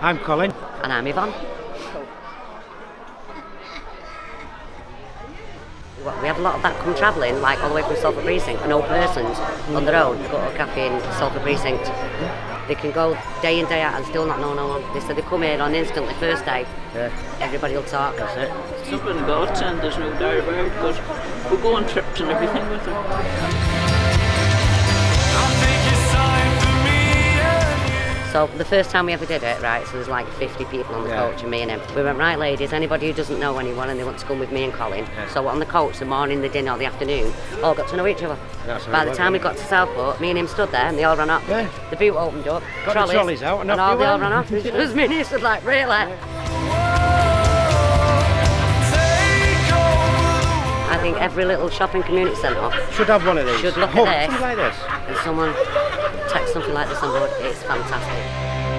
I'm Colin. And I'm Yvonne. We have a lot of that come travelling, like all the way from Salford Precinct, and old persons on their own go to a cafe in Salford Precinct. They can go day in, day out and still not know no one. They said they come here on instantly, first day, Yeah, everybody will talk. that's it. it's Something godsend, there's no doubt about it, because we go on trips and everything with them. So the first time we ever did it, right, so there's like 50 people on the Yeah. coach and me and him. We went, right ladies, anybody who doesn't know anyone and they want to come with me and Colin. So on the coach, the morning, the dinner, or the afternoon, all got to know each other. That's By the time we got to Southport, me and him stood there and they all ran up. Yeah. The boot opened up, Got the trolleys out and off all they all ran off. It was me and he like, really? I think every little shopping community centre Should have one of these. should look oh, at this like this. and someone text something like this on board. It's fantastic.